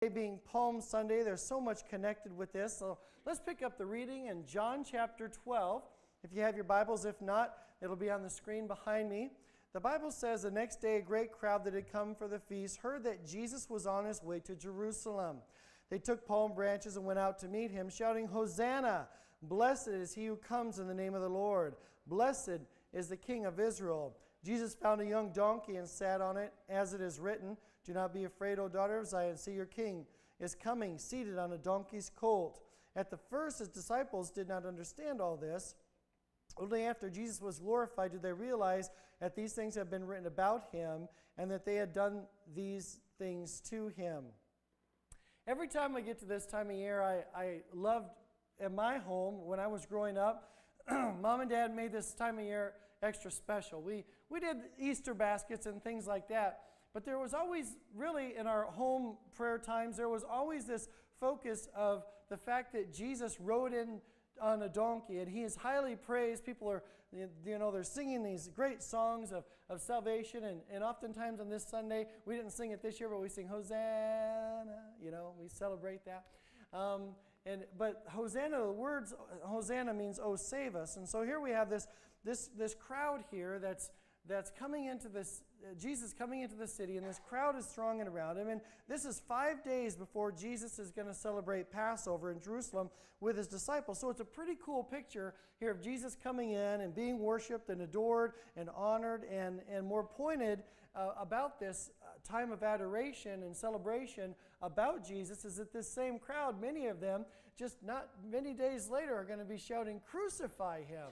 Being Palm Sunday, there's so much connected with this. So let's pick up the reading in John chapter 12. If you have your Bibles, if not, it'll be on the screen behind me. The Bible says the next day a great crowd that had come for the feast heard that Jesus was on his way to Jerusalem. They took palm branches and went out to meet him, shouting, Hosanna! Blessed is he who comes in the name of the Lord. Blessed is the King of Israel. Jesus found a young donkey and sat on it, as it is written, Do not be afraid, O daughter of Zion. See, your king is coming, seated on a donkey's colt. At the first, his disciples did not understand all this. Only after Jesus was glorified did they realize that these things had been written about him and that they had done these things to him. Every time I get to this time of year, I, I loved at my home when I was growing up. Mom and Dad made this time of year extra special. We, we did Easter baskets and things like that. But there was always, really, in our home prayer times, there was always this focus of the fact that Jesus rode in on a donkey and he is highly praised. People are you know they're singing these great songs of, of salvation and, and oftentimes on this sunday we didn't sing it this year but we sing hosanna you know we celebrate that. Um, and but hosanna the words hosanna means oh save us. And so here we have this this this crowd here that's that's coming into this, uh, Jesus coming into the city, and this crowd is thronging around him. And this is five days before Jesus is going to celebrate Passover in Jerusalem with his disciples. So it's a pretty cool picture here of Jesus coming in and being worshiped and adored and honored. And, and more pointed uh, about this uh, time of adoration and celebration about Jesus is that this same crowd, many of them, just not many days later, are going to be shouting, Crucify him.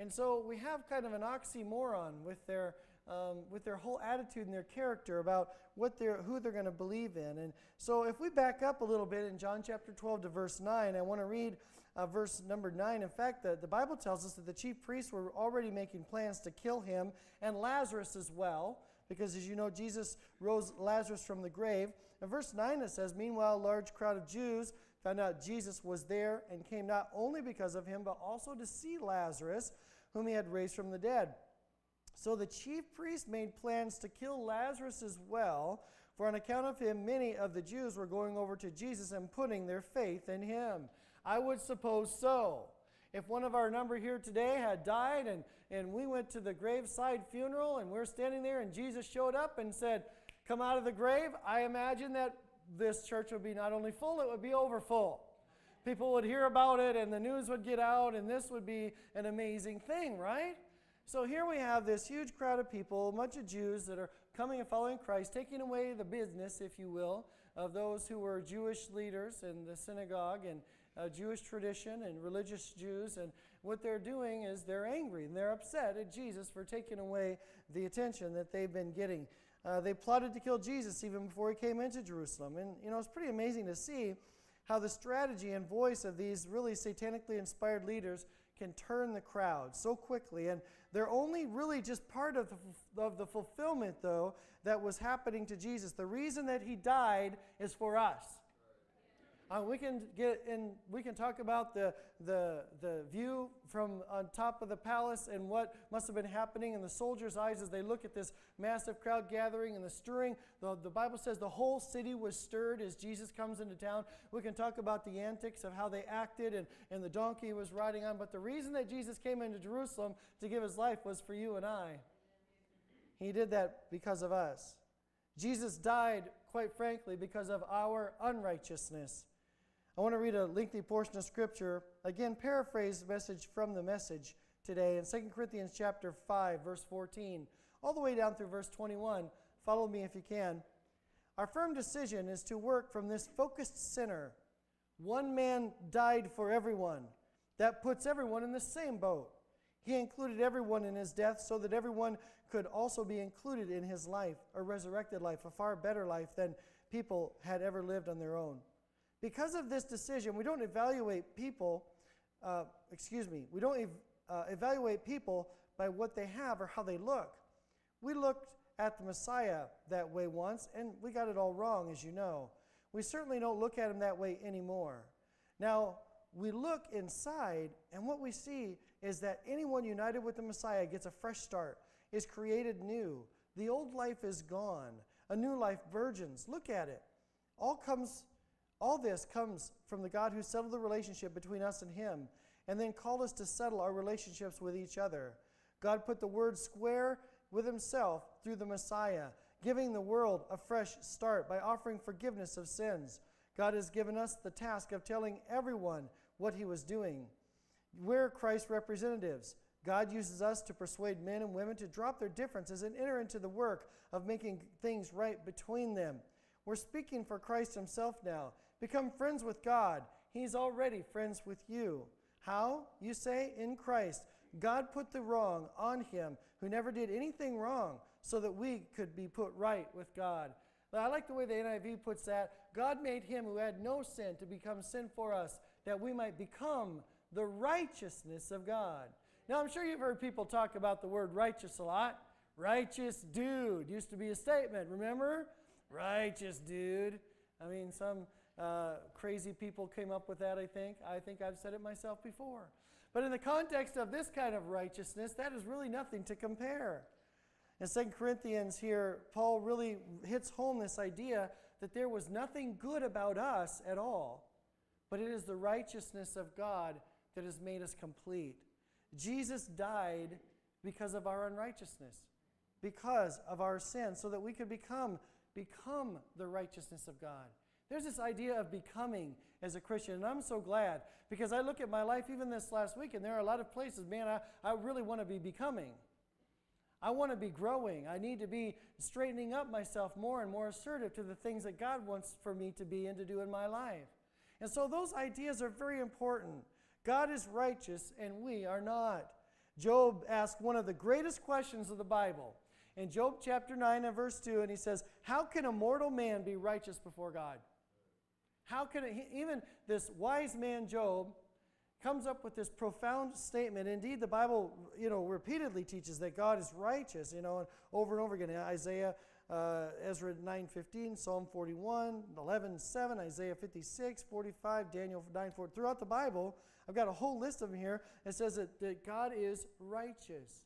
And so we have kind of an oxymoron with their, um, with their whole attitude and their character about what they're, who they're going to believe in. And so if we back up a little bit in John chapter 12 to verse 9, I want to read uh, verse number 9. In fact, the, the Bible tells us that the chief priests were already making plans to kill him and Lazarus as well because as you know, Jesus rose Lazarus from the grave. In verse 9 it says, Meanwhile, a large crowd of Jews found out Jesus was there and came not only because of him, but also to see Lazarus, whom he had raised from the dead. So the chief priest made plans to kill Lazarus as well, for on account of him, many of the Jews were going over to Jesus and putting their faith in him. I would suppose so. If one of our number here today had died and, and we went to the graveside funeral and we're standing there and Jesus showed up and said, Come out of the grave, I imagine that this church would be not only full, it would be overfull. People would hear about it and the news would get out, and this would be an amazing thing, right? So here we have this huge crowd of people, a bunch of Jews that are coming and following Christ, taking away the business, if you will, of those who were Jewish leaders in the synagogue and uh, Jewish tradition and religious Jews. And what they're doing is they're angry and they're upset at Jesus for taking away the attention that they've been getting. Uh, they plotted to kill Jesus even before he came into Jerusalem. And, you know, it's pretty amazing to see how the strategy and voice of these really satanically inspired leaders can turn the crowd so quickly. And they're only really just part of the, of the fulfillment, though, that was happening to Jesus. The reason that he died is for us. Uh, we can get in, we can talk about the, the, the view from on top of the palace and what must have been happening in the soldiers' eyes as they look at this massive crowd gathering and the stirring. The, the Bible says the whole city was stirred as Jesus comes into town. We can talk about the antics of how they acted and, and the donkey he was riding on. But the reason that Jesus came into Jerusalem to give his life was for you and I. He did that because of us. Jesus died, quite frankly, because of our unrighteousness. I want to read a lengthy portion of scripture, again paraphrase the message from the message today in 2 Corinthians chapter 5 verse 14 all the way down through verse 21. Follow me if you can. Our firm decision is to work from this focused center. One man died for everyone. That puts everyone in the same boat. He included everyone in his death so that everyone could also be included in his life, a resurrected life, a far better life than people had ever lived on their own. Because of this decision, we don't evaluate people, uh, excuse me, we don't ev- uh, evaluate people by what they have or how they look. We looked at the Messiah that way once, and we got it all wrong, as you know. We certainly don't look at him that way anymore. Now, we look inside, and what we see is that anyone united with the Messiah gets a fresh start, is created new. The old life is gone, a new life burgeons. Look at it. all comes all this comes from the God who settled the relationship between us and him and then called us to settle our relationships with each other. God put the word square with himself through the Messiah, giving the world a fresh start by offering forgiveness of sins. God has given us the task of telling everyone what he was doing. We're Christ's representatives. God uses us to persuade men and women to drop their differences and enter into the work of making things right between them. We're speaking for Christ Himself now. Become friends with God. He's already friends with you. How? You say, in Christ. God put the wrong on Him who never did anything wrong so that we could be put right with God. I like the way the NIV puts that. God made Him who had no sin to become sin for us that we might become the righteousness of God. Now, I'm sure you've heard people talk about the word righteous a lot. Righteous dude used to be a statement, remember? Righteous dude. I mean, some uh, crazy people came up with that, I think. I think I've said it myself before. But in the context of this kind of righteousness, that is really nothing to compare. In 2 Corinthians here, Paul really hits home this idea that there was nothing good about us at all, but it is the righteousness of God that has made us complete. Jesus died because of our unrighteousness, because of our sin, so that we could become, become the righteousness of God. There's this idea of becoming as a Christian, and I'm so glad because I look at my life even this last week, and there are a lot of places, man, I, I really want to be becoming. I want to be growing. I need to be straightening up myself more and more assertive to the things that God wants for me to be and to do in my life. And so those ideas are very important. God is righteous and we are not. Job asked one of the greatest questions of the Bible in Job chapter 9 and verse 2, and he says, How can a mortal man be righteous before God? How can it, even this wise man Job comes up with this profound statement. Indeed, the Bible, you know, repeatedly teaches that God is righteous, you know, and over and over again. Isaiah, uh, Ezra 9.15, Psalm 41, 11.7, Isaiah 56, 45, Daniel 9, 4. Throughout the Bible, I've got a whole list of them here. It says that, that God is righteous.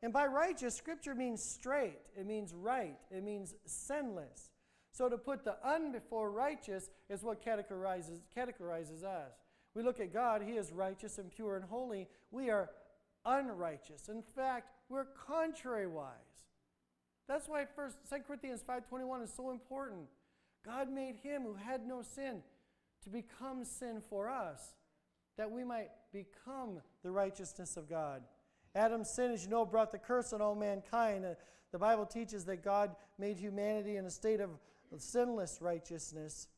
And by righteous, Scripture means straight. It means right. It means sinless. So to put the un before righteous is what categorizes, categorizes us. We look at God, He is righteous and pure and holy. We are unrighteous. In fact, we're contrary wise. That's why first 2 Corinthians 5:21 is so important. God made him who had no sin to become sin for us that we might become the righteousness of God. Adam's sin, as you know, brought the curse on all mankind. Uh, the Bible teaches that God made humanity in a state of sinless righteousness.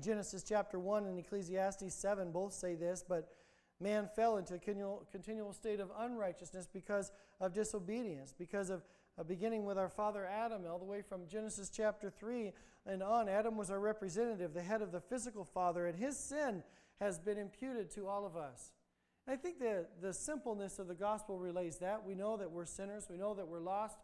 Genesis chapter 1 and Ecclesiastes 7 both say this, but man fell into a continual, state of unrighteousness because of disobedience, because of uh, beginning with our father Adam, all the way from Genesis chapter 3 and on. Adam was our representative, the head of the physical father, and his sin has been imputed to all of us. I think the, the simpleness of the gospel relays that. We know that we're sinners, we know that we're lost,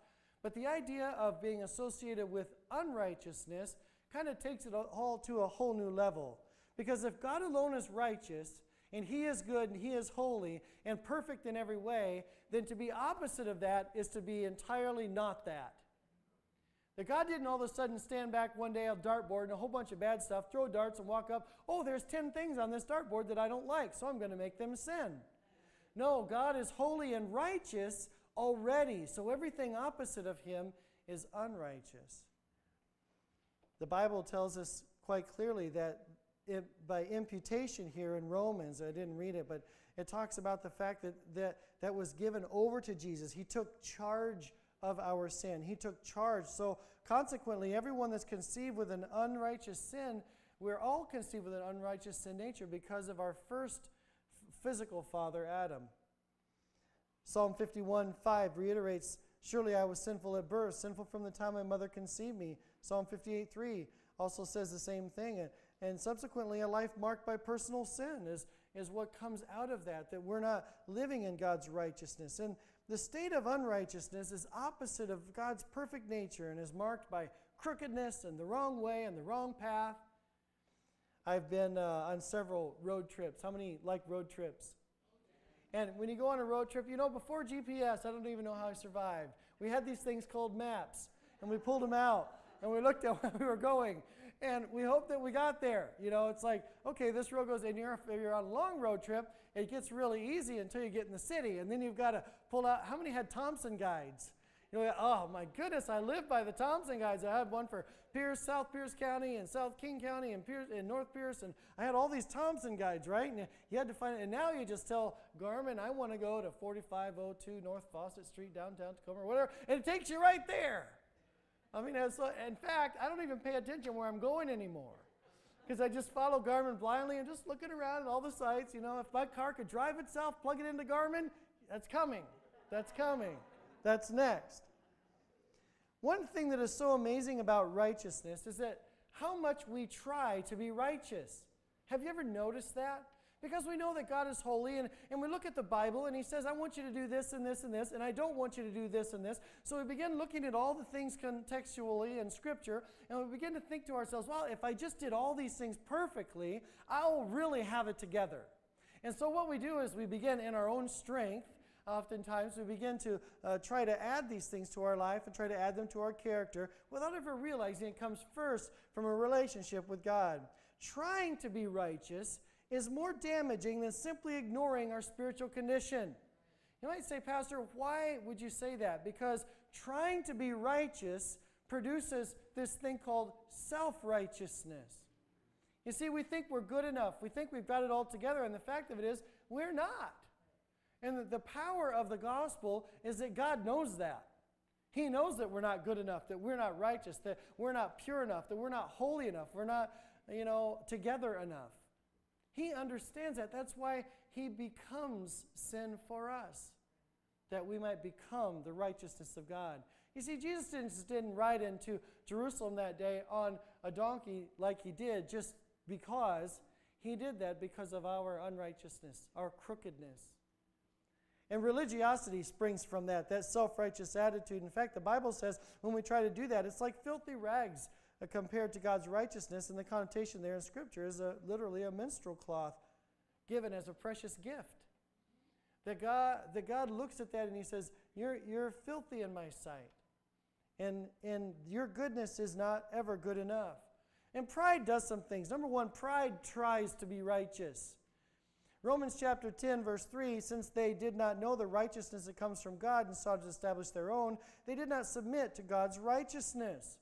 but the idea of being associated with unrighteousness kind of takes it all to a whole new level. Because if God alone is righteous, and He is good and He is holy and perfect in every way, then to be opposite of that is to be entirely not that. That God didn't all of a sudden stand back one day of dartboard and a whole bunch of bad stuff, throw darts and walk up, oh, there's 10 things on this dartboard that I don't like, so I'm going to make them sin. No, God is holy and righteous already, so everything opposite of Him is unrighteous. The Bible tells us quite clearly that it, by imputation here in Romans, I didn't read it, but it talks about the fact that, that that was given over to Jesus. He took charge of our sin. He took charge. So consequently, everyone that's conceived with an unrighteous sin, we're all conceived with an unrighteous sin nature because of our first physical father, Adam. Psalm 51 5 reiterates, Surely I was sinful at birth, sinful from the time my mother conceived me. Psalm 58 3 also says the same thing. And, and subsequently, a life marked by personal sin is, is what comes out of that, that we're not living in God's righteousness. And the state of unrighteousness is opposite of God's perfect nature and is marked by crookedness and the wrong way and the wrong path. I've been uh, on several road trips. How many like road trips? And when you go on a road trip, you know, before GPS, I don't even know how I survived. We had these things called maps, and we pulled them out and we looked at where we were going. And we hope that we got there. You know, it's like, okay, this road goes, and you're, if you're on a long road trip, it gets really easy until you get in the city. And then you've got to pull out, how many had Thompson guides? You know, oh my goodness, I live by the Thompson guides. I had one for Pierce, South Pierce County, and South King County, and Pierce, and North Pierce, and I had all these Thompson guides, right? And you had to find it. And now you just tell Garmin, I want to go to 4502 North Fawcett Street, downtown Tacoma, or whatever, and it takes you right there. I mean, in fact, I don't even pay attention where I'm going anymore because I just follow Garmin blindly and just looking around at all the sites. You know, if my car could drive itself, plug it into Garmin, that's coming. That's coming. That's next. One thing that is so amazing about righteousness is that how much we try to be righteous. Have you ever noticed that? Because we know that God is holy, and, and we look at the Bible, and He says, I want you to do this and this and this, and I don't want you to do this and this. So we begin looking at all the things contextually in Scripture, and we begin to think to ourselves, well, if I just did all these things perfectly, I'll really have it together. And so what we do is we begin in our own strength. Oftentimes, we begin to uh, try to add these things to our life and try to add them to our character without ever realizing it comes first from a relationship with God. Trying to be righteous is more damaging than simply ignoring our spiritual condition. You might say, Pastor, why would you say that? Because trying to be righteous produces this thing called self righteousness. You see, we think we're good enough. We think we've got it all together, and the fact of it is, we're not. And the, power of the gospel is that God knows that. He knows that we're not good enough, that we're not righteous, that we're not pure enough, that we're not holy enough, we're not, you know, together enough. He understands that. That's why he becomes sin for us, that we might become the righteousness of God. You see, Jesus didn't ride into Jerusalem that day on a donkey like he did just because. He did that because of our unrighteousness, our crookedness. And religiosity springs from that, that self righteous attitude. In fact, the Bible says when we try to do that, it's like filthy rags uh, compared to God's righteousness, and the connotation there in Scripture is a, literally a menstrual cloth given as a precious gift. That God, that God looks at that and He says, You're, you're filthy in my sight. And, and your goodness is not ever good enough. And pride does some things. Number one, pride tries to be righteous. Romans chapter 10, verse 3 Since they did not know the righteousness that comes from God and sought to establish their own, they did not submit to God's righteousness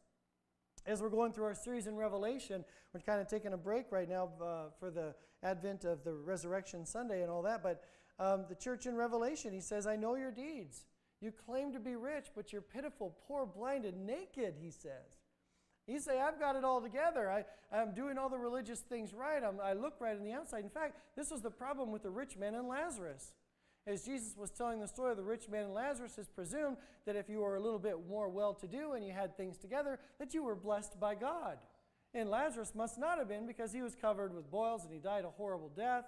as we're going through our series in Revelation, we're kind of taking a break right now uh, for the advent of the Resurrection Sunday and all that. But um, the church in Revelation, he says, I know your deeds. You claim to be rich, but you're pitiful, poor, blinded, naked, he says. You say, I've got it all together. I, I'm doing all the religious things right. I'm, I look right on the outside. In fact, this was the problem with the rich man and Lazarus as Jesus was telling the story of the rich man and Lazarus, is presumed that if you were a little bit more well to do and you had things together, that you were blessed by God. And Lazarus must not have been because he was covered with boils and he died a horrible death.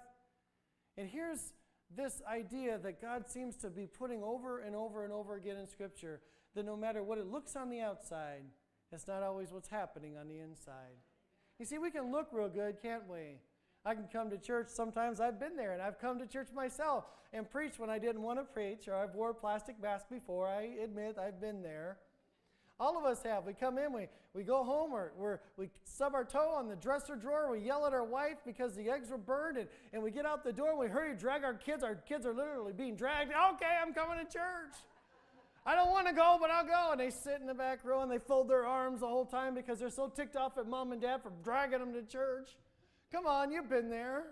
And here's this idea that God seems to be putting over and over and over again in Scripture that no matter what it looks on the outside, it's not always what's happening on the inside. You see, we can look real good, can't we? I can come to church. Sometimes I've been there, and I've come to church myself and preached when I didn't want to preach, or I've wore a plastic mask before. I admit I've been there. All of us have. We come in, we, we go home, or we we stub our toe on the dresser drawer, we yell at our wife because the eggs were burned, and, and we get out the door and we hurry, drag our kids. Our kids are literally being dragged. Okay, I'm coming to church. I don't want to go, but I'll go. And they sit in the back row and they fold their arms the whole time because they're so ticked off at mom and dad for dragging them to church. Come on, you've been there.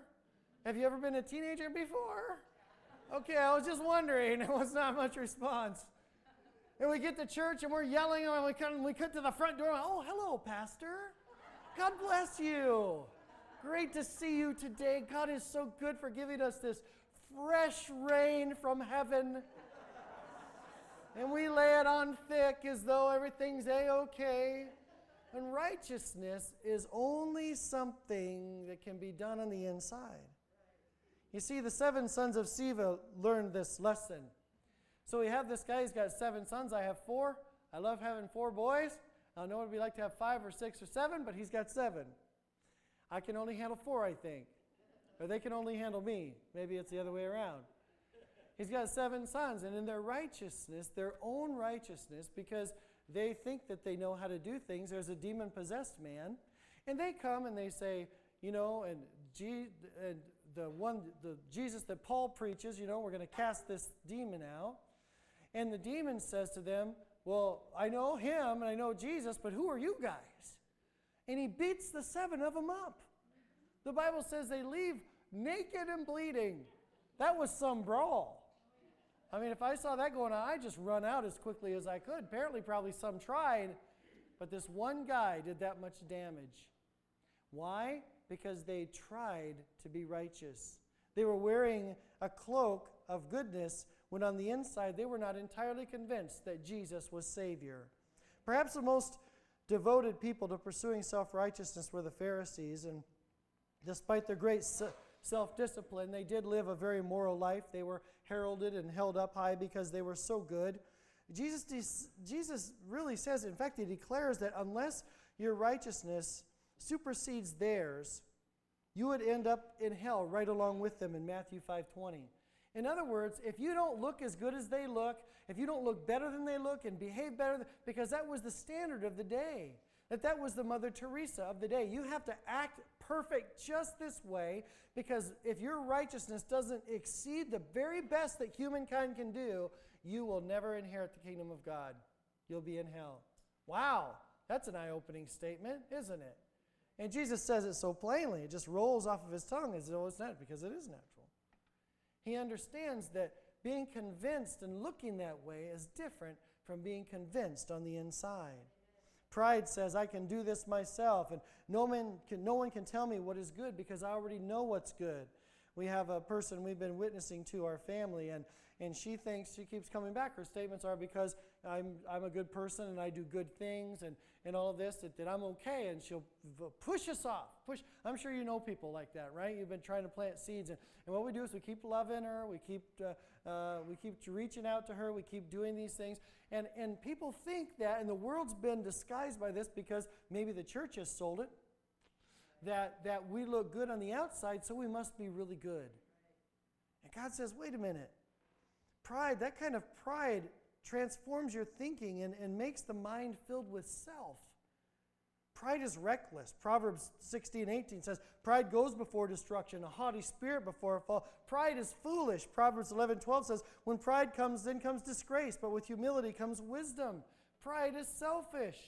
Have you ever been a teenager before? Okay, I was just wondering. It was not much response. And we get to church and we're yelling and we come, we cut to the front door. Oh, hello, Pastor. God bless you. Great to see you today. God is so good for giving us this fresh rain from heaven. And we lay it on thick as though everything's a okay. And righteousness is only something that can be done on the inside. You see, the seven sons of Sceva learned this lesson. So we have this guy, he's got seven sons. I have four. I love having four boys. I know what it'd be like to have five or six or seven, but he's got seven. I can only handle four, I think. Or they can only handle me. Maybe it's the other way around. He's got seven sons, and in their righteousness, their own righteousness, because they think that they know how to do things. There's a demon possessed man, And they come and they say, you know, and, G, and the one, the Jesus that Paul preaches, you know, we're going to cast this demon out. And the demon says to them, Well, I know him and I know Jesus, but who are you guys? And he beats the seven of them up. The Bible says they leave naked and bleeding. That was some brawl. I mean, if I saw that going on, I'd just run out as quickly as I could. Apparently, probably some tried, but this one guy did that much damage. Why? Because they tried to be righteous. They were wearing a cloak of goodness when on the inside they were not entirely convinced that Jesus was Savior. Perhaps the most devoted people to pursuing self righteousness were the Pharisees, and despite their great self discipline, they did live a very moral life. They were heralded and held up high because they were so good. Jesus, Jesus really says, in fact, he declares that unless your righteousness supersedes theirs, you would end up in hell right along with them in Matthew 5:20. In other words, if you don't look as good as they look, if you don't look better than they look and behave better, than, because that was the standard of the day, that that was the Mother Teresa of the day. You have to act perfect just this way because if your righteousness doesn't exceed the very best that humankind can do, you will never inherit the kingdom of God. You'll be in hell. Wow, that's an eye opening statement, isn't it? And Jesus says it so plainly, it just rolls off of his tongue as though it's not, because it is natural. He understands that being convinced and looking that way is different from being convinced on the inside. Pride says, I can do this myself, and no, man can, no one can tell me what is good because I already know what's good. We have a person we've been witnessing to our family, and and she thinks she keeps coming back. Her statements are because I'm, I'm a good person and I do good things and, and all of this, that, that I'm okay. And she'll push us off. Push. I'm sure you know people like that, right? You've been trying to plant seeds. And, and what we do is we keep loving her, we keep, uh, uh, we keep reaching out to her, we keep doing these things. And, and people think that, and the world's been disguised by this because maybe the church has sold it, that, that we look good on the outside, so we must be really good. And God says, wait a minute pride, that kind of pride transforms your thinking and, and makes the mind filled with self. Pride is reckless. Proverbs 16, 18 says, Pride goes before destruction, a haughty spirit before a fall. Pride is foolish. Proverbs 11, 12 says, When pride comes, then comes disgrace, but with humility comes wisdom. Pride is selfish.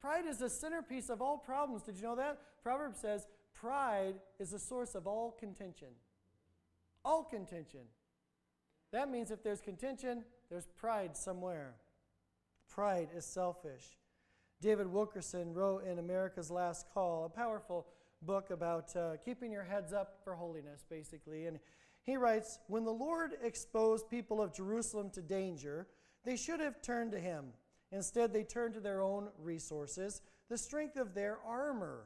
Pride is the centerpiece of all problems. Did you know that? Proverbs says, Pride is the source of all contention. All contention. That means if there's contention, there's pride somewhere. Pride is selfish. David Wilkerson wrote in America's Last Call, a powerful book about uh, keeping your heads up for holiness, basically. And he writes When the Lord exposed people of Jerusalem to danger, they should have turned to him. Instead, they turned to their own resources, the strength of their armor.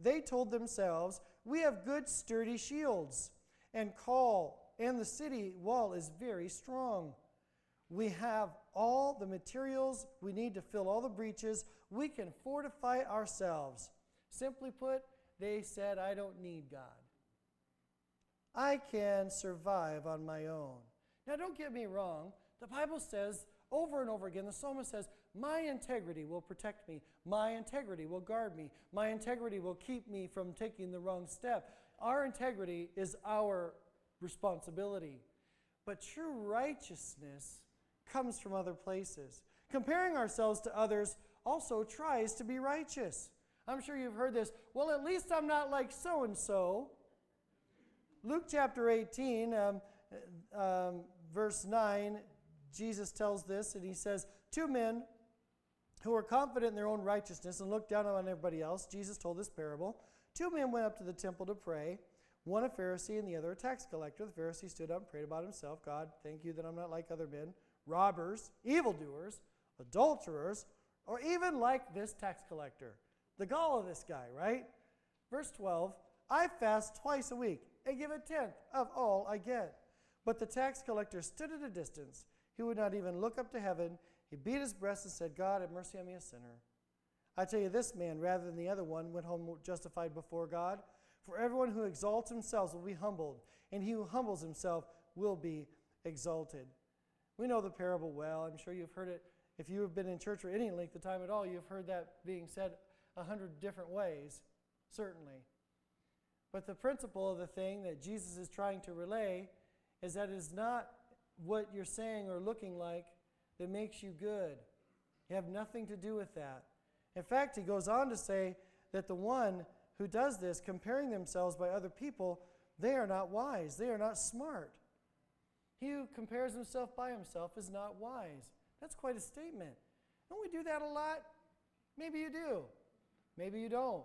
They told themselves, We have good, sturdy shields, and call and the city wall is very strong. We have all the materials we need to fill all the breaches. We can fortify ourselves. Simply put, they said, I don't need God. I can survive on my own. Now, don't get me wrong. The Bible says over and over again, the psalmist says, My integrity will protect me. My integrity will guard me. My integrity will keep me from taking the wrong step. Our integrity is our responsibility. But true righteousness comes from other places. Comparing ourselves to others also tries to be righteous. I'm sure you've heard this. Well, at least I'm not like so and so. Luke chapter 18, um, um, verse 9, Jesus tells this, and he says, Two men who were confident in their own righteousness and looked down on everybody else, Jesus told this parable. Two men went up to the temple to pray one a Pharisee and the other a tax collector. The Pharisee stood up and prayed about himself God, thank you that I'm not like other men, robbers, evildoers, adulterers, or even like this tax collector. The gall of this guy, right? Verse 12 I fast twice a week and give a tenth of all I get. But the tax collector stood at a distance. He would not even look up to heaven. He beat his breast and said, God, have mercy on me, a sinner. I tell you, this man, rather than the other one, went home justified before God. For everyone who exalts himself will be humbled, and he who humbles himself will be exalted. We know the parable well. I'm sure you've heard it. If you have been in church for any length of time at all, you've heard that being said a hundred different ways, certainly. But the principle of the thing that Jesus is trying to relay is that it is not what you're saying or looking like that makes you good. You have nothing to do with that. In fact, he goes on to say that the one who does this, comparing themselves by other people, they are not wise. They are not smart. He who compares himself by himself is not wise. That's quite a statement. Don't we do that a lot? Maybe you do. Maybe you don't.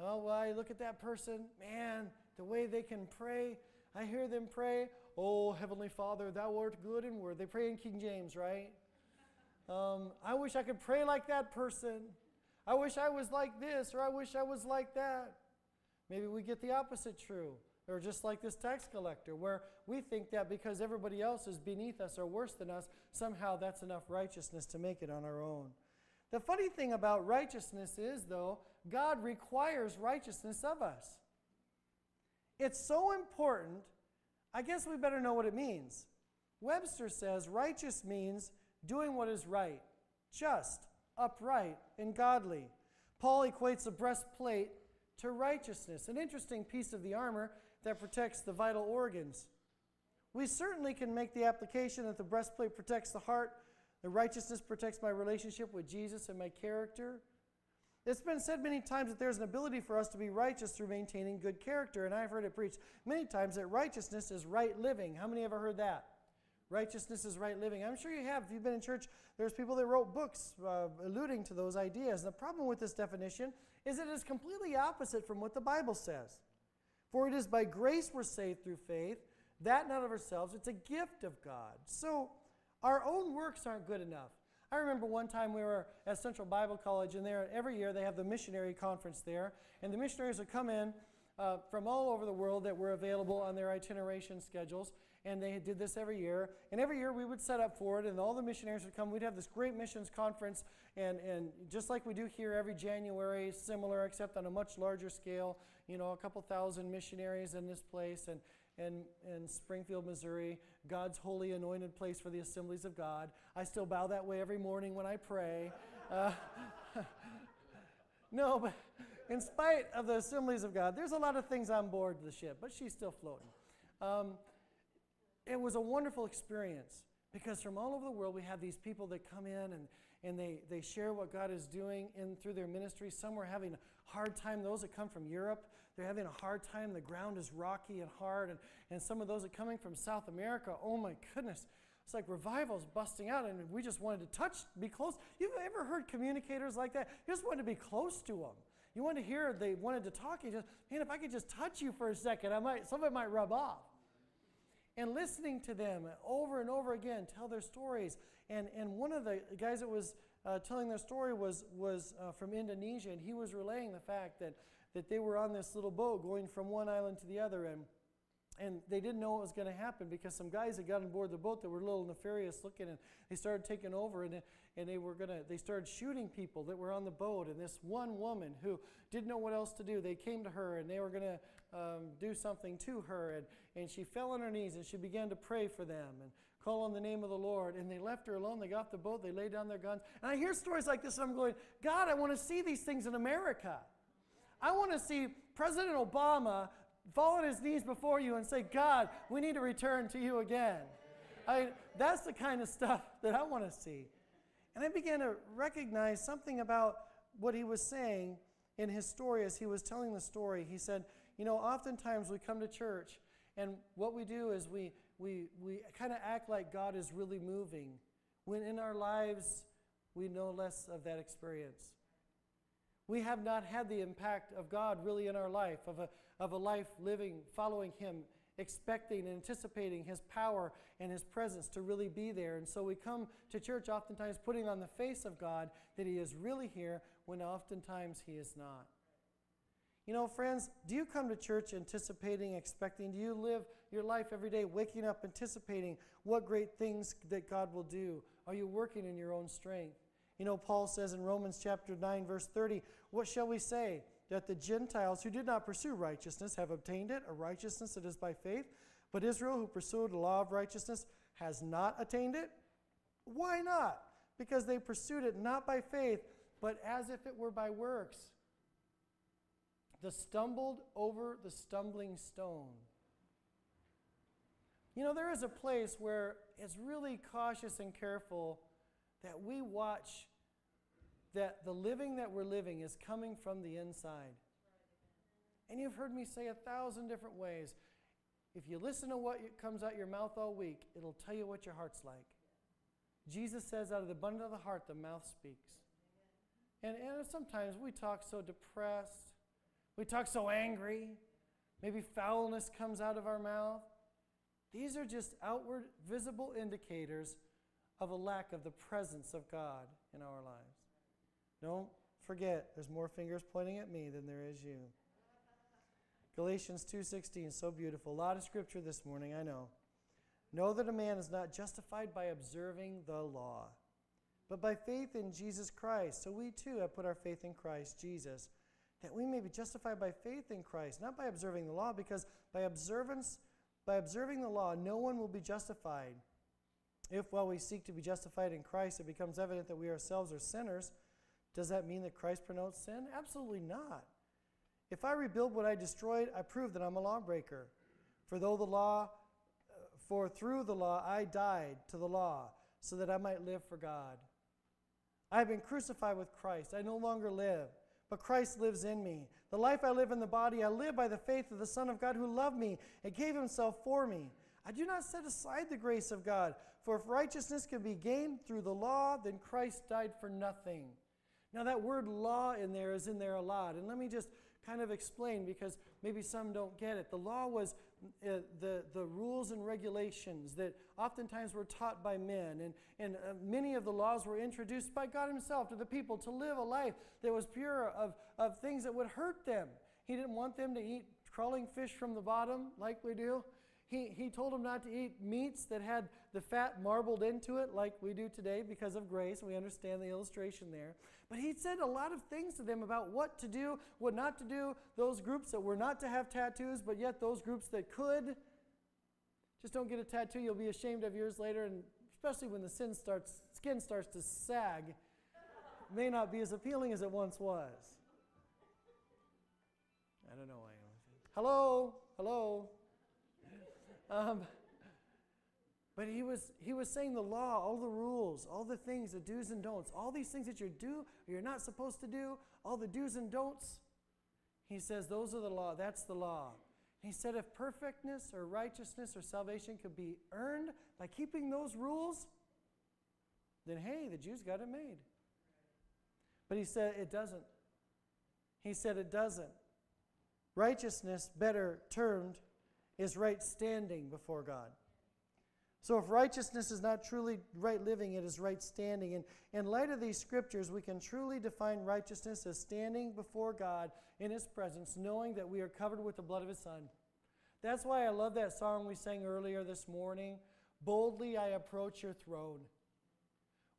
Oh, well, look at that person, man, the way they can pray. I hear them pray, Oh, Heavenly Father, thou art good and word. They pray in King James, right? Um, I wish I could pray like that person. I wish I was like this, or I wish I was like that. Maybe we get the opposite true, or just like this tax collector, where we think that because everybody else is beneath us or worse than us, somehow that's enough righteousness to make it on our own. The funny thing about righteousness is, though, God requires righteousness of us. It's so important, I guess we better know what it means. Webster says righteous means doing what is right, just, upright, and godly. Paul equates the breastplate to righteousness, an interesting piece of the armor that protects the vital organs. We certainly can make the application that the breastplate protects the heart, the righteousness protects my relationship with Jesus and my character. It's been said many times that there's an ability for us to be righteous through maintaining good character, and I've heard it preached many times that righteousness is right living. How many ever heard that? Righteousness is right living. I'm sure you have. If you've been in church, there's people that wrote books uh, alluding to those ideas. The problem with this definition is that it is completely opposite from what the Bible says. For it is by grace we're saved through faith, that not of ourselves, it's a gift of God. So our own works aren't good enough. I remember one time we were at Central Bible College, and there every year they have the missionary conference there, and the missionaries would come in uh, from all over the world that were available on their itineration schedules, and they did this every year. And every year we would set up for it, and all the missionaries would come. We'd have this great missions conference, and, and just like we do here every January, similar except on a much larger scale. You know, a couple thousand missionaries in this place, and in, in Springfield, Missouri, God's holy anointed place for the assemblies of God. I still bow that way every morning when I pray. Uh, no, but in spite of the assemblies of God, there's a lot of things on board the ship, but she's still floating. Um, it was a wonderful experience because from all over the world we have these people that come in and, and they, they share what God is doing in through their ministry. Some were having a hard time. Those that come from Europe, they're having a hard time. The ground is rocky and hard. And, and some of those are coming from South America. Oh my goodness. It's like revivals busting out, and we just wanted to touch, be close. You've ever heard communicators like that? You just wanted to be close to them. You wanted to hear, they wanted to talk. You just, man, if I could just touch you for a second, I might, some of it might rub off. And listening to them over and over again tell their stories. And, and one of the guys that was uh, telling their story was, was uh, from Indonesia, and he was relaying the fact that that they were on this little boat going from one island to the other and and they didn't know what was going to happen because some guys had got on board the boat that were a little nefarious looking and they started taking over and, and they were going to they started shooting people that were on the boat and this one woman who didn't know what else to do they came to her and they were going to um, do something to her and, and she fell on her knees and she began to pray for them and call on the name of the lord and they left her alone they got the boat they laid down their guns and i hear stories like this and i'm going god i want to see these things in america I want to see President Obama fall on his knees before you and say, God, we need to return to you again. I, that's the kind of stuff that I want to see. And I began to recognize something about what he was saying in his story as he was telling the story. He said, You know, oftentimes we come to church, and what we do is we, we, we kind of act like God is really moving, when in our lives we know less of that experience. We have not had the impact of God really in our life, of a, of a life living, following Him, expecting, and anticipating His power and His presence to really be there. And so we come to church oftentimes putting on the face of God that He is really here when oftentimes He is not. You know, friends, do you come to church anticipating, expecting? Do you live your life every day waking up anticipating what great things that God will do? Are you working in your own strength? You know, Paul says in Romans chapter 9, verse 30, What shall we say? That the Gentiles who did not pursue righteousness have obtained it, a righteousness that is by faith, but Israel who pursued the law of righteousness has not attained it? Why not? Because they pursued it not by faith, but as if it were by works. The stumbled over the stumbling stone. You know, there is a place where it's really cautious and careful that we watch that the living that we're living is coming from the inside. And you've heard me say a thousand different ways. If you listen to what comes out your mouth all week, it'll tell you what your heart's like. Jesus says, out of the abundance of the heart, the mouth speaks. And, and sometimes we talk so depressed, we talk so angry, maybe foulness comes out of our mouth. These are just outward, visible indicators of a lack of the presence of God in our lives. Don't forget, there's more fingers pointing at me than there is you. Galatians 2:16, so beautiful. A lot of scripture this morning, I know. Know that a man is not justified by observing the law, but by faith in Jesus Christ. So we too have put our faith in Christ Jesus, that we may be justified by faith in Christ, not by observing the law, because by observance, by observing the law, no one will be justified. If while we seek to be justified in Christ, it becomes evident that we ourselves are sinners, does that mean that Christ pronounced sin? Absolutely not. If I rebuild what I destroyed, I prove that I'm a lawbreaker. For though the law, uh, for through the law I died to the law, so that I might live for God. I have been crucified with Christ. I no longer live, but Christ lives in me. The life I live in the body, I live by the faith of the Son of God who loved me and gave himself for me. I do not set aside the grace of God, for if righteousness can be gained through the law, then Christ died for nothing. Now, that word law in there is in there a lot. And let me just kind of explain because maybe some don't get it. The law was uh, the, the rules and regulations that oftentimes were taught by men, and, and uh, many of the laws were introduced by God Himself to the people to live a life that was pure of, of things that would hurt them. He didn't want them to eat crawling fish from the bottom like we do. He, he told them not to eat meats that had the fat marbled into it like we do today because of grace. We understand the illustration there. But he said a lot of things to them about what to do, what not to do, those groups that were not to have tattoos, but yet those groups that could. Just don't get a tattoo, you'll be ashamed of years later, and especially when the sin starts, skin starts to sag, may not be as appealing as it once was. I don't know why. Hello? Hello? Um, but he was, he was saying the law, all the rules, all the things, the do's and don'ts, all these things that you do or you're not supposed to do, all the do's and don'ts. He says those are the law. That's the law. he said if perfectness or righteousness or salvation could be earned by keeping those rules, then hey, the Jews got it made. But he said it doesn't. He said it doesn't. Righteousness, better termed, is right standing before God. So, if righteousness is not truly right living, it is right standing. And in light of these scriptures, we can truly define righteousness as standing before God in His presence, knowing that we are covered with the blood of His Son. That's why I love that song we sang earlier this morning Boldly I approach your throne.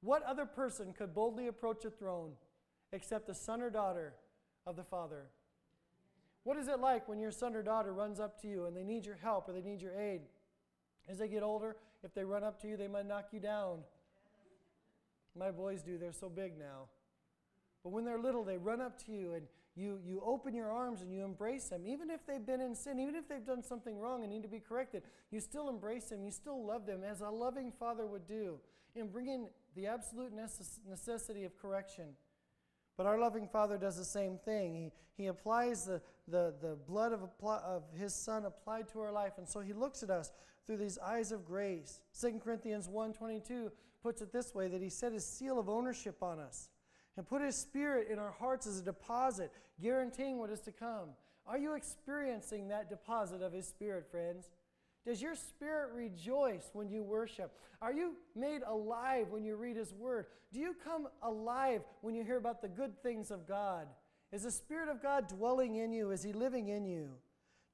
What other person could boldly approach a throne except the son or daughter of the Father? What is it like when your son or daughter runs up to you and they need your help or they need your aid? As they get older, if they run up to you, they might knock you down. My boys do, they're so big now. But when they're little, they run up to you and you, you open your arms and you embrace them. Even if they've been in sin, even if they've done something wrong and need to be corrected, you still embrace them. You still love them as a loving father would do in bringing the absolute necessity of correction. But our loving Father does the same thing. He, he applies the, the, the blood of, of His Son applied to our life. And so He looks at us through these eyes of grace. 2 Corinthians 1.22 puts it this way, that He set His seal of ownership on us and put His Spirit in our hearts as a deposit, guaranteeing what is to come. Are you experiencing that deposit of His Spirit, friends? Does your spirit rejoice when you worship? Are you made alive when you read His Word? Do you come alive when you hear about the good things of God? Is the Spirit of God dwelling in you? Is He living in you?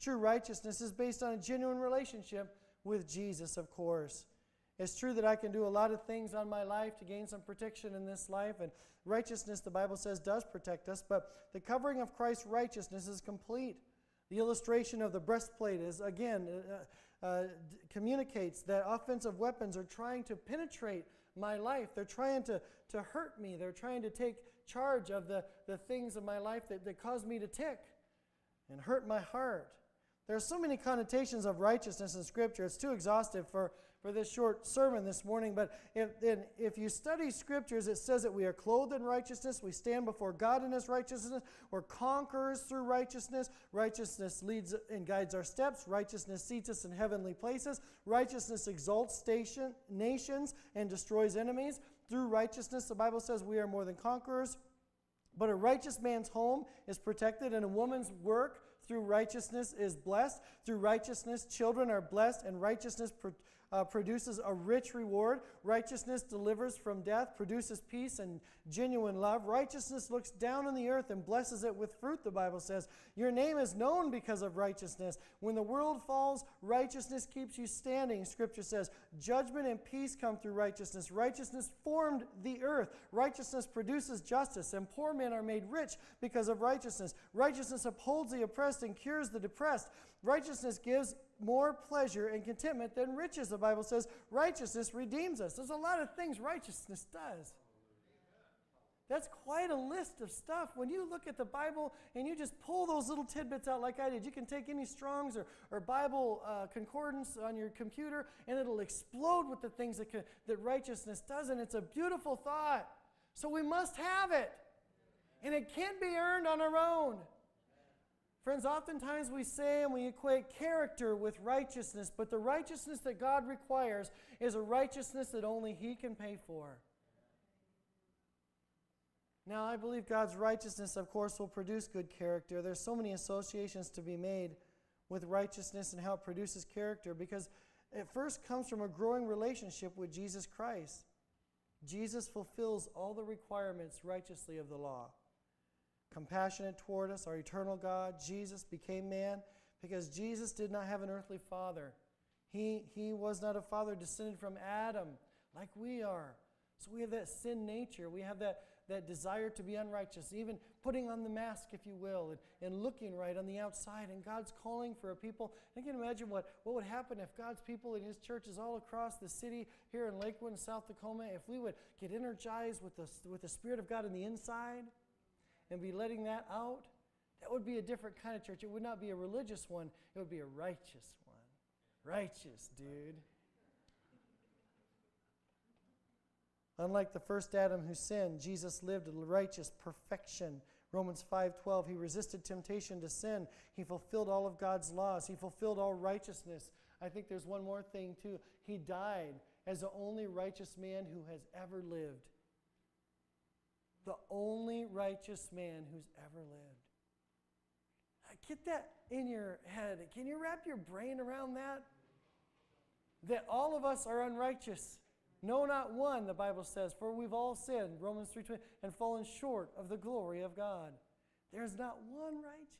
True righteousness is based on a genuine relationship with Jesus, of course. It's true that I can do a lot of things on my life to gain some protection in this life, and righteousness, the Bible says, does protect us, but the covering of Christ's righteousness is complete. The illustration of the breastplate is, again, uh, uh, uh, communicates that offensive weapons are trying to penetrate my life. They're trying to, to hurt me. They're trying to take charge of the, the things of my life that, that cause me to tick and hurt my heart. There are so many connotations of righteousness in Scripture. It's too exhaustive for, for this short sermon this morning. But if, if you study Scriptures, it says that we are clothed in righteousness. We stand before God in His righteousness. We're conquerors through righteousness. Righteousness leads and guides our steps. Righteousness seats us in heavenly places. Righteousness exalts station, nations and destroys enemies. Through righteousness, the Bible says we are more than conquerors. But a righteous man's home is protected, and a woman's work through righteousness is blessed. Through righteousness, children are blessed, and righteousness uh, produces a rich reward. Righteousness delivers from death, produces peace and genuine love. Righteousness looks down on the earth and blesses it with fruit, the Bible says. Your name is known because of righteousness. When the world falls, righteousness keeps you standing, Scripture says. Judgment and peace come through righteousness. Righteousness formed the earth. Righteousness produces justice, and poor men are made rich because of righteousness. Righteousness upholds the oppressed and cures the depressed. Righteousness gives more pleasure and contentment than riches, the Bible says. Righteousness redeems us. There's a lot of things righteousness does. That's quite a list of stuff. When you look at the Bible and you just pull those little tidbits out like I did, you can take any Strong's or, or Bible uh, concordance on your computer and it'll explode with the things that, can, that righteousness does. And it's a beautiful thought. So we must have it. And it can't be earned on our own. Friends, oftentimes we say and we equate character with righteousness, but the righteousness that God requires is a righteousness that only He can pay for. Now, I believe God's righteousness, of course, will produce good character. There's so many associations to be made with righteousness and how it produces character because it first comes from a growing relationship with Jesus Christ. Jesus fulfills all the requirements righteously of the law compassionate toward us, our eternal God. Jesus became man because Jesus did not have an earthly father. He, he was not a father descended from Adam like we are. So we have that sin nature. We have that, that desire to be unrighteous, even putting on the mask, if you will, and, and looking right on the outside. And God's calling for a people. I can imagine what, what would happen if God's people in His churches all across the city here in Lakewood, South Tacoma, if we would get energized with the, with the Spirit of God in the inside and be letting that out, that would be a different kind of church. It would not be a religious one, it would be a righteous one. Righteous, dude. Unlike the first Adam who sinned, Jesus lived a righteous perfection. Romans 5:12 he resisted temptation to sin. He fulfilled all of God's laws. He fulfilled all righteousness. I think there's one more thing too. He died as the only righteous man who has ever lived the only righteous man who's ever lived. Uh, get that in your head. Can you wrap your brain around that? That all of us are unrighteous. No, not one, the Bible says, for we've all sinned, Romans 3 and fallen short of the glory of God. There's not one righteous.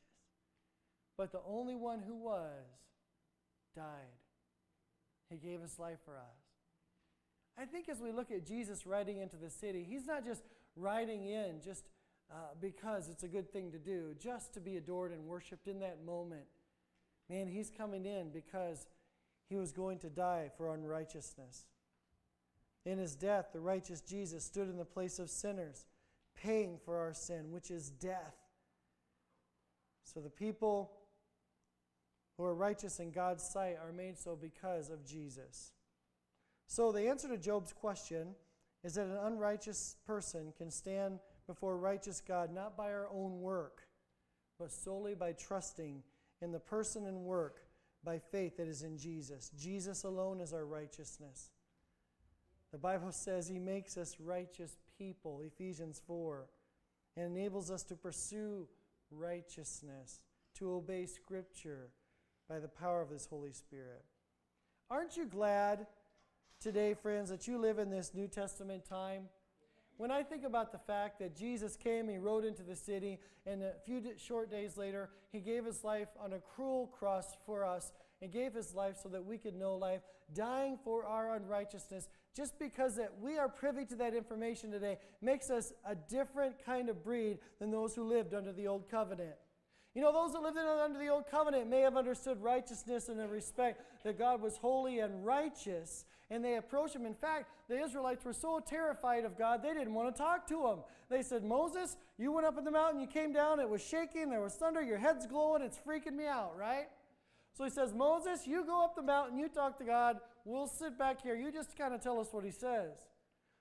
But the only one who was died. He gave his life for us. I think as we look at Jesus riding into the city, he's not just riding in just uh, because it's a good thing to do, just to be adored and worshiped in that moment. Man, he's coming in because he was going to die for unrighteousness. In his death, the righteous Jesus stood in the place of sinners, paying for our sin, which is death. So the people who are righteous in God's sight are made so because of Jesus. So the answer to Job's question is that an unrighteous person can stand before righteous God not by our own work, but solely by trusting in the person and work by faith that is in Jesus. Jesus alone is our righteousness. The Bible says he makes us righteous people, Ephesians 4, and enables us to pursue righteousness, to obey Scripture by the power of His Holy Spirit. Aren't you glad? Today, friends, that you live in this New Testament time. When I think about the fact that Jesus came, he rode into the city, and a few short days later, he gave his life on a cruel cross for us and gave his life so that we could know life, dying for our unrighteousness. Just because that we are privy to that information today makes us a different kind of breed than those who lived under the old covenant. You know, those that lived under the old covenant may have understood righteousness and the respect that God was holy and righteous, and they approached him. In fact, the Israelites were so terrified of God, they didn't want to talk to him. They said, Moses, you went up in the mountain, you came down, it was shaking, there was thunder, your head's glowing, it's freaking me out, right? So he says, Moses, you go up the mountain, you talk to God, we'll sit back here. You just kind of tell us what he says.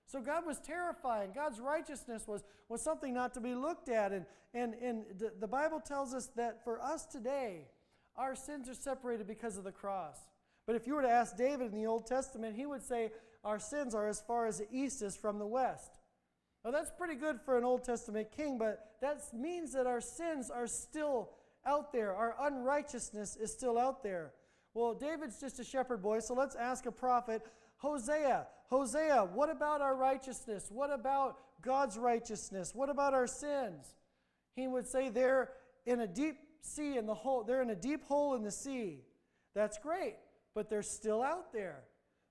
So God was terrifying. God's righteousness was, was something not to be looked at. And, and, and the, the Bible tells us that for us today, our sins are separated because of the cross. But if you were to ask David in the Old Testament, he would say, Our sins are as far as the east is from the west. Now, that's pretty good for an Old Testament king, but that means that our sins are still out there. Our unrighteousness is still out there. Well, David's just a shepherd boy, so let's ask a prophet Hosea, Hosea, what about our righteousness? What about God's righteousness? What about our sins? He would say they're in a deep sea in the hole, they're in a deep hole in the sea. That's great, but they're still out there.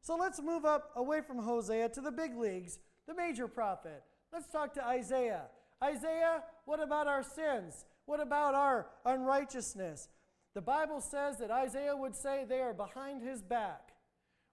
So let's move up away from Hosea to the big leagues, the major prophet. Let's talk to Isaiah. Isaiah, what about our sins? What about our unrighteousness? The Bible says that Isaiah would say they are behind his back.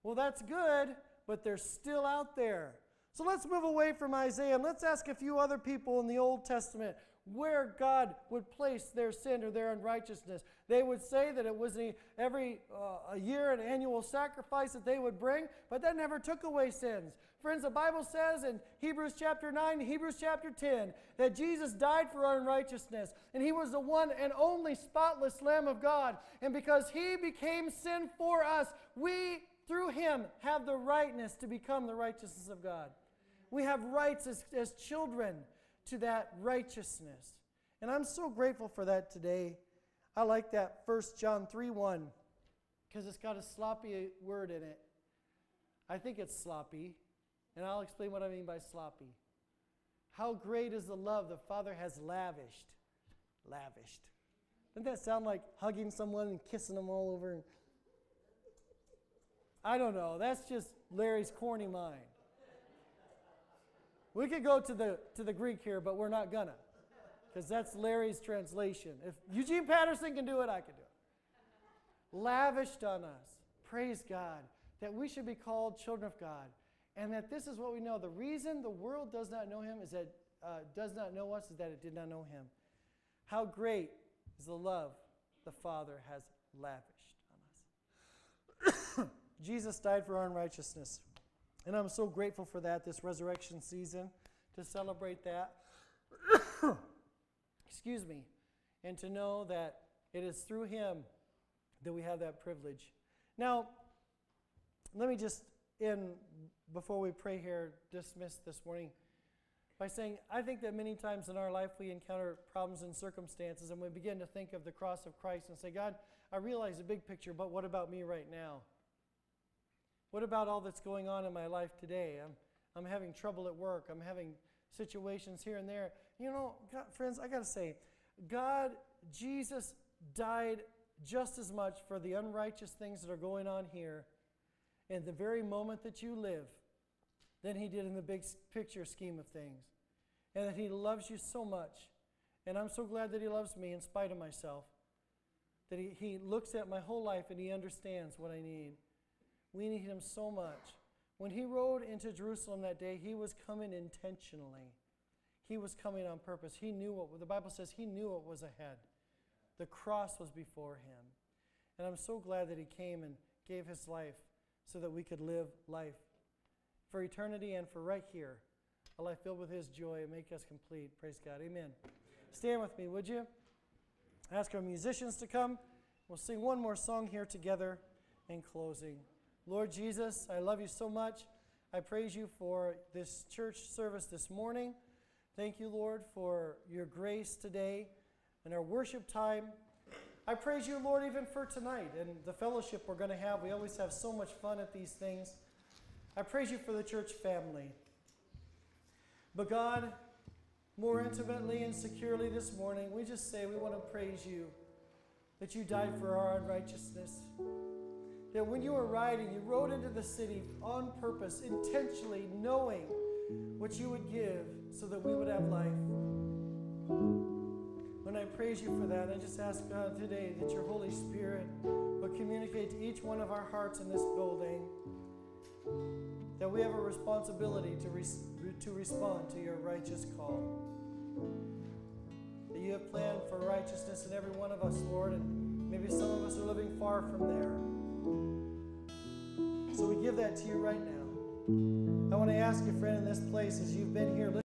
Well, that's good, but they're still out there. So let's move away from Isaiah and let's ask a few other people in the Old Testament where God would place their sin or their unrighteousness. They would say that it was every uh, a year an annual sacrifice that they would bring, but that never took away sins. Friends, the Bible says in Hebrews chapter 9, Hebrews chapter 10, that Jesus died for our unrighteousness, and he was the one and only spotless Lamb of God. And because he became sin for us, we through him have the rightness to become the righteousness of God. We have rights as, as children to that righteousness. And I'm so grateful for that today. I like that 1 John 3 1 because it's got a sloppy word in it. I think it's sloppy, and I'll explain what I mean by sloppy. How great is the love the Father has lavished. Lavished. Doesn't that sound like hugging someone and kissing them all over? I don't know. That's just Larry's corny mind. We could go to the, to the Greek here, but we're not gonna, because that's Larry's translation. If Eugene Patterson can do it, I can do it. Lavished on us. Praise God. That we should be called children of God. And that this is what we know. The reason the world does not know him is that uh, does not know us is that it did not know him. How great is the love the Father has lavished on us. Jesus died for our unrighteousness. And I'm so grateful for that this resurrection season to celebrate that. Excuse me. And to know that it is through him that we have that privilege. Now, let me just in before we pray here dismiss this morning by saying I think that many times in our life we encounter problems and circumstances and we begin to think of the cross of Christ and say, God, I realize the big picture, but what about me right now? What about all that's going on in my life today? I'm, I'm having trouble at work. I'm having situations here and there. You know, God, friends, I got to say, God, Jesus died just as much for the unrighteous things that are going on here in the very moment that you live than he did in the big picture scheme of things. And that he loves you so much. And I'm so glad that he loves me in spite of myself. That he, he looks at my whole life and he understands what I need. We need him so much. When he rode into Jerusalem that day, he was coming intentionally. He was coming on purpose. He knew what the Bible says he knew what was ahead. The cross was before him. And I'm so glad that he came and gave his life so that we could live life for eternity and for right here. A life filled with his joy and make us complete. Praise God. Amen. Stand with me, would you? Ask our musicians to come. We'll sing one more song here together in closing. Lord Jesus, I love you so much. I praise you for this church service this morning. Thank you, Lord, for your grace today and our worship time. I praise you, Lord, even for tonight and the fellowship we're going to have. We always have so much fun at these things. I praise you for the church family. But God, more intimately and securely this morning, we just say we want to praise you that you died for our unrighteousness that when you were riding, you rode into the city on purpose, intentionally knowing what you would give so that we would have life. When I praise you for that. I just ask God today that your Holy Spirit will communicate to each one of our hearts in this building that we have a responsibility to, to respond to your righteous call. That you have planned for righteousness in every one of us, Lord, and maybe some of us are living far from there. So we give that to you right now. I want to ask you, friend, in this place, as you've been here,